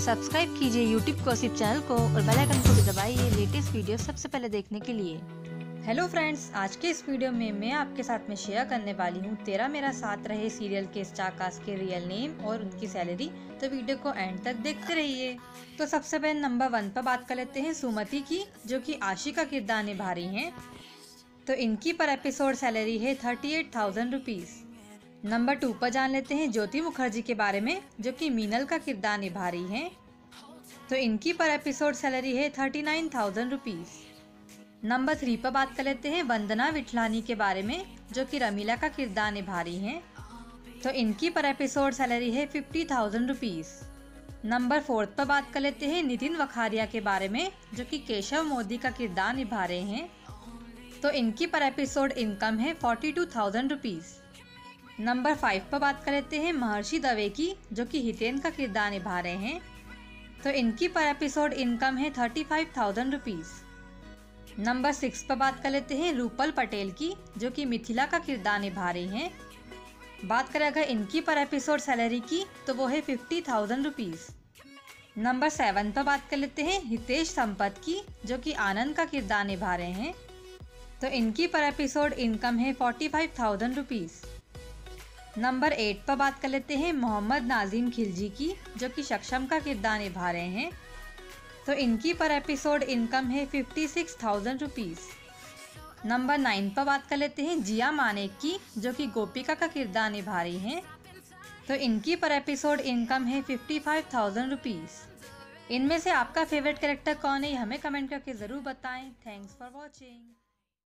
Subscribe कीजिए YouTube कोसिप channel को और बेल आइकन को भी दबाइए लेटेस्ट वीडियो सबसे पहले देखने के लिए। हेलो फ्रेंड्स आज के इस वीडियो में मैं आपके साथ में शेयर करने वाली हूँ तेरा मेरा साथ रहे सीरियल के स्टार कास्ट के रियल नेम और उनकी सैलरी तो वीडियो को एंड तक देखते रहिए। तो सबसे पहले नंबर वन पर बात कर लेते हैं सुमति की, जो कि आशी का किरदार निभा रही हैं। तो इनकी पर एपिसोड सैलरी है thirty eight thousand rupees number two पर जान लेते हैं ज्योति मुखर्जी के बारे में, जो कि मीनल का किरदार निभा रही हैं। तो इनकी पर एपिसोड सैलरी है thirty nine thousand rupees number three पर बात कर लेते हैं वंदना विठलानी के बारे में, जो कि रमीला का किरदार निभा रही हैं। तो इनकी पर एपिसोड सैलरी है fifty thousand rupees number fourth पर बात कर लेते हैं नितिन वखारिया के बारे में, जो कि केशव मोदी का किरदार निभा रहे हैं। तो इनकी पर एपिसोड इनकम है forty two thousand rupees number five पर बात कर लेते हैं महर्षि दवे की, जो कि हितेन का किरदार निभा रहे हैं। तो इनकी पर एपिसोड इनकम है thirty five thousand rupees number six पर बात कर लेते हैं रूपल पटेल की, जो कि मिथिला का किरदार निभा रही हैं। बात करें अगर इनकी पर एपिसोड सैलरी की तो वो है fifty thousand rupees number seven पर बात कर लेते हैं हितेश संपत की, जो कि आनंद का किरदार निभा रहे हैं। तो इनकी पर एपिसोड इनकम है forty five thousand rupees number eight पर बात कर लेते हैं मोहम्मद नाजिम खिलजी की, जो कि सक्षम का किरदार निभा रहे हैं। तो इनकी पर एपिसोड इनकम है fifty six thousand rupees number nine पर बात कर लेते हैं जिया मानेक की, जो कि गोपिका का किरदार निभा रही हैं। तो इनकी पर एपिसोड इनकम है फिफ्टी फाइव थाउज़ेंड रुपीज़ इनमें से आपका फेवरेट कैरेक्टर कौन है हमें कमेंट करके ज़रूर बताएँ। Thanks for watching